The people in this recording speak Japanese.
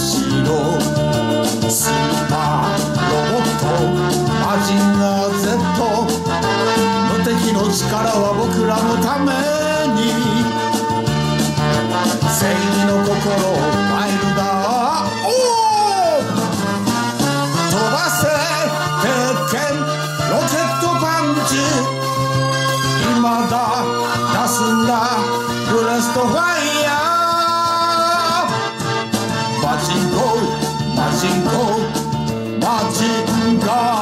しろスーパーロボットマジンガー Z 無敵の力は僕らのために。正義の心をジンコマジンコーマジンガー